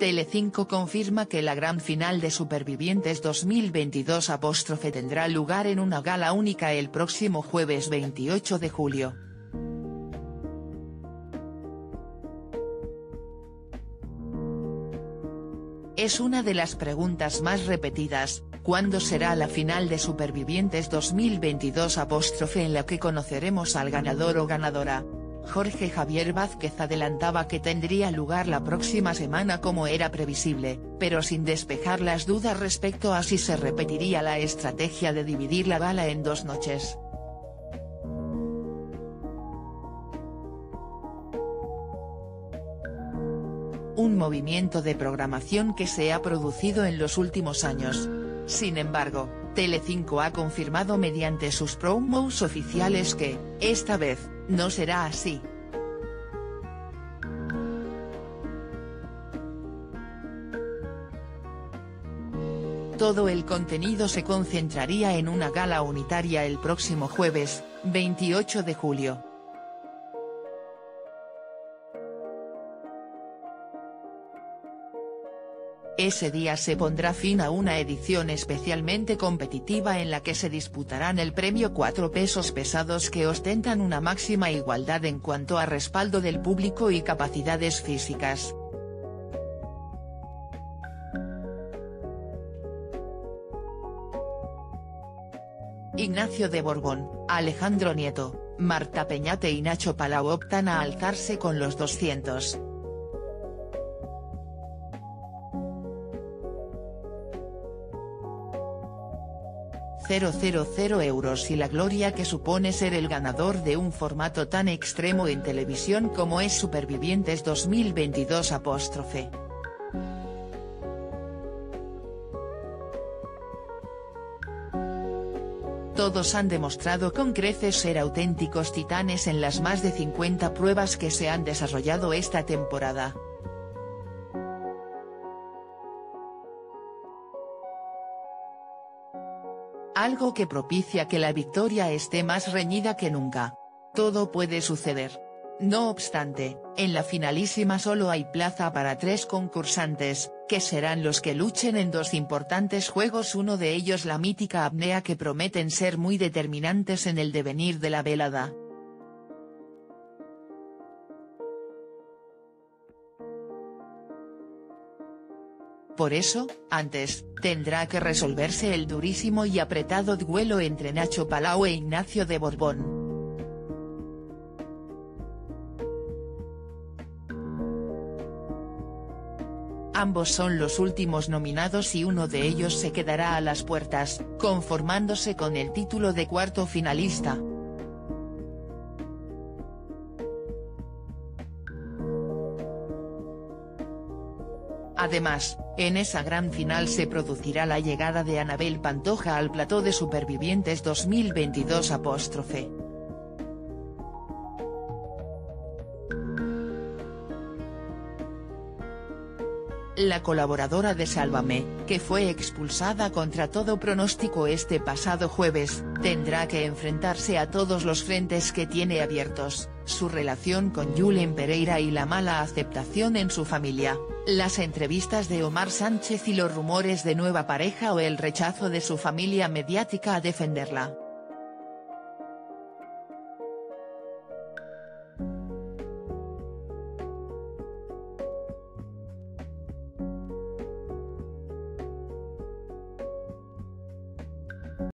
Telecinco confirma que la gran final de Supervivientes 2022 apóstrofe tendrá lugar en una gala única el próximo jueves 28 de julio. Es una de las preguntas más repetidas, ¿cuándo será la final de Supervivientes 2022 apóstrofe en la que conoceremos al ganador o ganadora? Jorge Javier Vázquez adelantaba que tendría lugar la próxima semana como era previsible, pero sin despejar las dudas respecto a si se repetiría la estrategia de dividir la bala en dos noches. Un movimiento de programación que se ha producido en los últimos años. Sin embargo, Telecinco ha confirmado mediante sus promos oficiales que, esta vez, no será así. Todo el contenido se concentraría en una gala unitaria el próximo jueves, 28 de julio. Ese día se pondrá fin a una edición especialmente competitiva en la que se disputarán el premio cuatro pesos pesados que ostentan una máxima igualdad en cuanto a respaldo del público y capacidades físicas. Ignacio de Borbón, Alejandro Nieto, Marta Peñate y Nacho Palau optan a alzarse con los 200. Euros y la gloria que supone ser el ganador de un formato tan extremo en televisión como es Supervivientes 2022 apóstrofe. Todos han demostrado con creces ser auténticos titanes en las más de 50 pruebas que se han desarrollado esta temporada. Algo que propicia que la victoria esté más reñida que nunca. Todo puede suceder. No obstante, en la finalísima solo hay plaza para tres concursantes, que serán los que luchen en dos importantes juegos uno de ellos la mítica apnea que prometen ser muy determinantes en el devenir de la velada. Por eso, antes, tendrá que resolverse el durísimo y apretado duelo entre Nacho Palau e Ignacio de Borbón. Ambos son los últimos nominados y uno de ellos se quedará a las puertas, conformándose con el título de cuarto finalista. Además, en esa gran final se producirá la llegada de Anabel Pantoja al plató de Supervivientes 2022 apóstrofe. La colaboradora de Sálvame, que fue expulsada contra todo pronóstico este pasado jueves, tendrá que enfrentarse a todos los frentes que tiene abiertos, su relación con Julen Pereira y la mala aceptación en su familia las entrevistas de Omar Sánchez y los rumores de nueva pareja o el rechazo de su familia mediática a defenderla.